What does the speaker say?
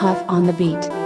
huff on the beat.